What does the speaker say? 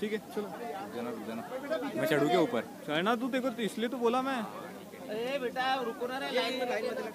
ठीक है चलो। देना देना मैं चढ़ू के ऊपर। चढ़ना तू देखो तो इसलिए तो बोला मैं। अरे बेटा रुको ना लाइन में लाइन में